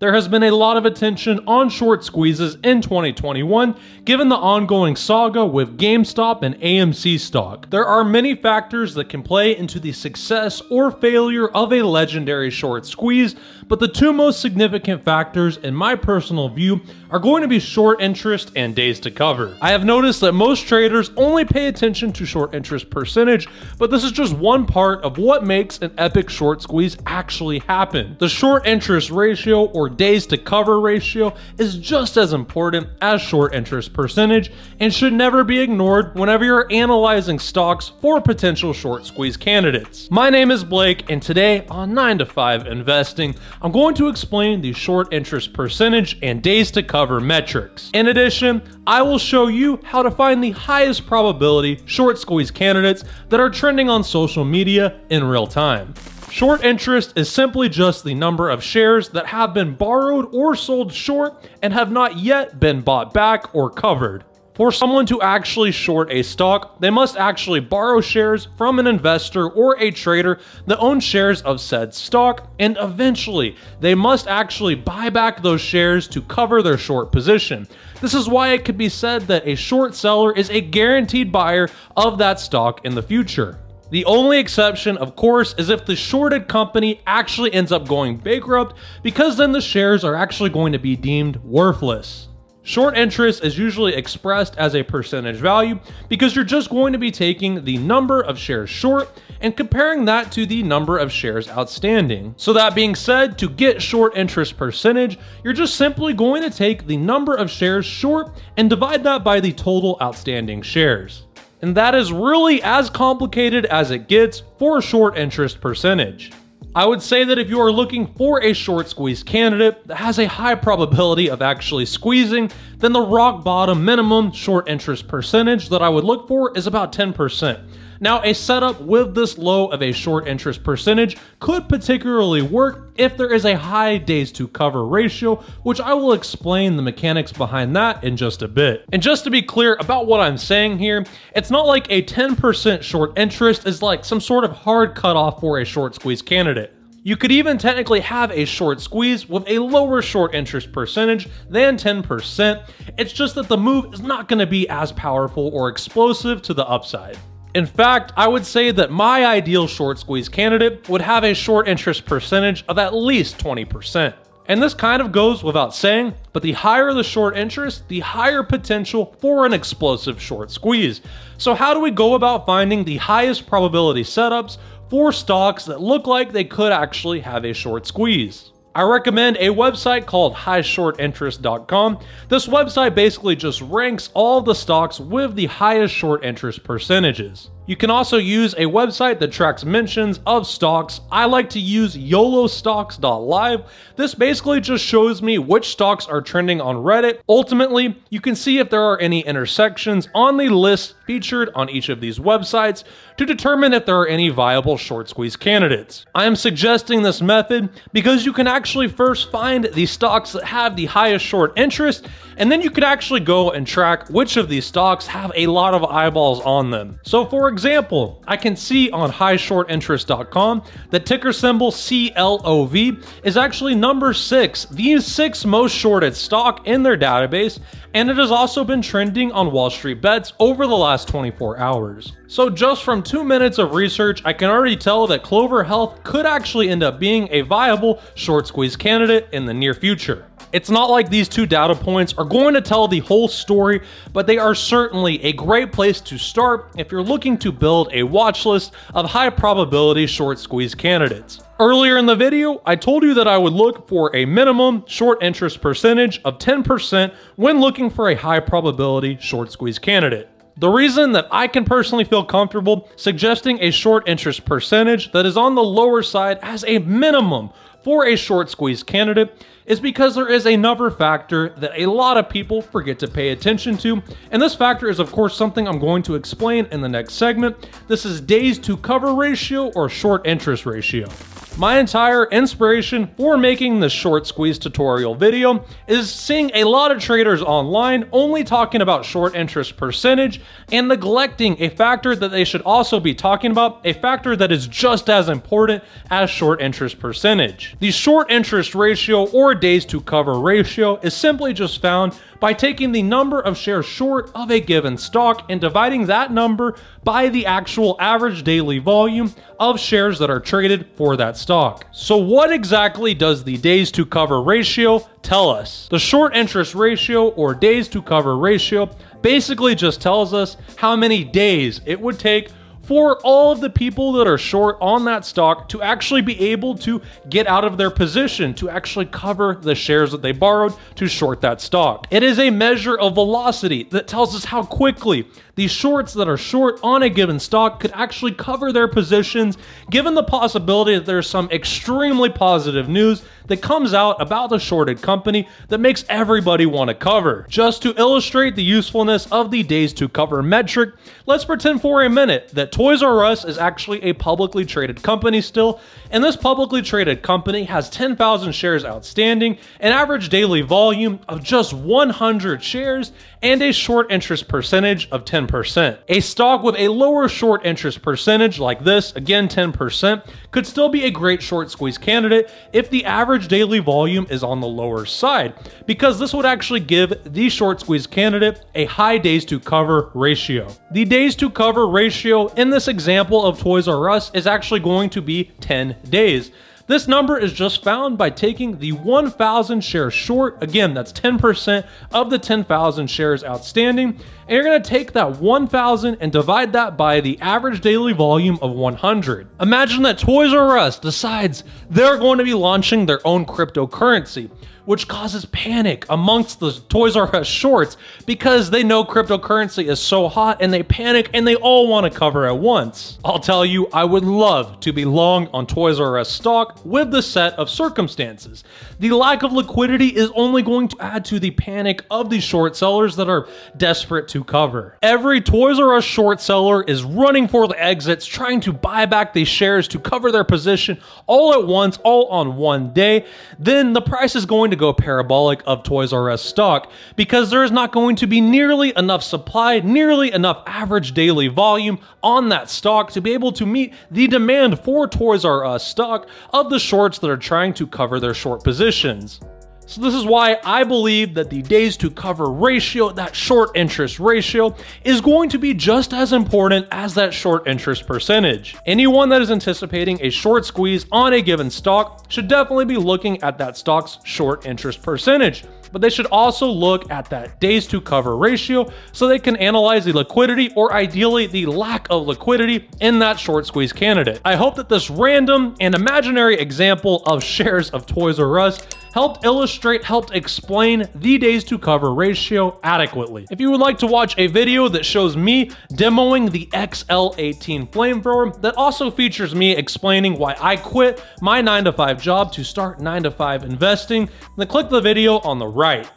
There has been a lot of attention on short squeezes in 2021, given the ongoing saga with GameStop and AMC stock. There are many factors that can play into the success or failure of a legendary short squeeze, but the two most significant factors, in my personal view, are going to be short interest and days to cover. I have noticed that most traders only pay attention to short interest percentage, but this is just one part of what makes an epic short squeeze actually happen. The short interest ratio or days to cover ratio is just as important as short interest percentage and should never be ignored whenever you're analyzing stocks for potential short squeeze candidates. My name is Blake, and today on 9 to 5 Investing, I'm going to explain the short interest percentage and days to cover metrics. In addition, I will show you how to find the highest probability short squeeze candidates that are trending on social media in real time. Short interest is simply just the number of shares that have been borrowed or sold short and have not yet been bought back or covered. For someone to actually short a stock, they must actually borrow shares from an investor or a trader that owns shares of said stock, and eventually they must actually buy back those shares to cover their short position. This is why it could be said that a short seller is a guaranteed buyer of that stock in the future. The only exception, of course, is if the shorted company actually ends up going bankrupt, because then the shares are actually going to be deemed worthless. Short interest is usually expressed as a percentage value because you're just going to be taking the number of shares short and comparing that to the number of shares outstanding. So that being said, to get short interest percentage, you're just simply going to take the number of shares short and divide that by the total outstanding shares and that is really as complicated as it gets for a short interest percentage. I would say that if you are looking for a short squeeze candidate that has a high probability of actually squeezing, then the rock bottom minimum short interest percentage that I would look for is about 10%. Now, a setup with this low of a short interest percentage could particularly work if there is a high days to cover ratio, which I will explain the mechanics behind that in just a bit. And just to be clear about what I'm saying here, it's not like a 10% short interest is like some sort of hard cutoff for a short squeeze candidate. You could even technically have a short squeeze with a lower short interest percentage than 10%. It's just that the move is not going to be as powerful or explosive to the upside. In fact, I would say that my ideal short squeeze candidate would have a short interest percentage of at least 20%. And this kind of goes without saying, but the higher the short interest, the higher potential for an explosive short squeeze. So how do we go about finding the highest probability setups for stocks that look like they could actually have a short squeeze? I recommend a website called highshortinterest.com. This website basically just ranks all the stocks with the highest short interest percentages. You can also use a website that tracks mentions of stocks. I like to use yolostocks.live. This basically just shows me which stocks are trending on Reddit. Ultimately, you can see if there are any intersections on the list featured on each of these websites to determine if there are any viable short squeeze candidates. I am suggesting this method because you can actually first find the stocks that have the highest short interest, and then you could actually go and track which of these stocks have a lot of eyeballs on them. So for example, I can see on highshortinterest.com that ticker symbol CLOV is actually number six, the sixth most shorted stock in their database, and it has also been trending on Wall Street Bets over the last 24 hours. So just from two minutes of research, I can already tell that Clover Health could actually end up being a viable short squeeze candidate in the near future. It's not like these two data points are going to tell the whole story, but they are certainly a great place to start if you're looking to build a watch list of high probability short squeeze candidates. Earlier in the video, I told you that I would look for a minimum short interest percentage of 10% when looking for a high probability short squeeze candidate. The reason that I can personally feel comfortable suggesting a short interest percentage that is on the lower side as a minimum for a short squeeze candidate is because there is another factor that a lot of people forget to pay attention to. And this factor is, of course, something I'm going to explain in the next segment. This is days to cover ratio or short interest ratio. My entire inspiration for making this short squeeze tutorial video is seeing a lot of traders online only talking about short interest percentage and neglecting a factor that they should also be talking about, a factor that is just as important as short interest percentage. The short interest ratio or days to cover ratio is simply just found by taking the number of shares short of a given stock and dividing that number by the actual average daily volume of shares that are traded for that stock. So what exactly does the days to cover ratio tell us? The short interest ratio or days to cover ratio basically just tells us how many days it would take for all of the people that are short on that stock to actually be able to get out of their position, to actually cover the shares that they borrowed to short that stock. It is a measure of velocity that tells us how quickly these shorts that are short on a given stock could actually cover their positions given the possibility that there's some extremely positive news that comes out about the shorted company that makes everybody want to cover. Just to illustrate the usefulness of the days to cover metric, let's pretend for a minute that Toys R Us is actually a publicly traded company still, and this publicly traded company has 10,000 shares outstanding, an average daily volume of just 100 shares, and a short interest percentage of 10%. A stock with a lower short interest percentage like this, again 10%, could still be a great short squeeze candidate if the average daily volume is on the lower side, because this would actually give the short squeeze candidate a high days to cover ratio. The days to cover ratio in this example of Toys R Us is actually going to be 10 days. This number is just found by taking the 1,000 shares short. Again, that's 10% of the 10,000 shares outstanding. And you're going to take that 1,000 and divide that by the average daily volume of 100. Imagine that Toys R Us decides they're going to be launching their own cryptocurrency which causes panic amongst the Toys R Us shorts because they know cryptocurrency is so hot and they panic and they all want to cover at once. I'll tell you, I would love to be long on Toys R Us stock with the set of circumstances. The lack of liquidity is only going to add to the panic of the short sellers that are desperate to cover. Every Toys R Us short seller is running for the exits, trying to buy back these shares to cover their position all at once, all on one day. Then the price is going to to go parabolic of Toys R Us stock because there is not going to be nearly enough supply, nearly enough average daily volume on that stock to be able to meet the demand for Toys R Us stock of the shorts that are trying to cover their short positions. So this is why I believe that the days to cover ratio, that short interest ratio, is going to be just as important as that short interest percentage. Anyone that is anticipating a short squeeze on a given stock should definitely be looking at that stock's short interest percentage but they should also look at that days to cover ratio so they can analyze the liquidity or ideally the lack of liquidity in that short squeeze candidate. I hope that this random and imaginary example of shares of Toys R Us helped illustrate, helped explain the days to cover ratio adequately. If you would like to watch a video that shows me demoing the XL18 flamethrower that also features me explaining why I quit my 9 to 5 job to start 9 to 5 investing, then click the video on the right.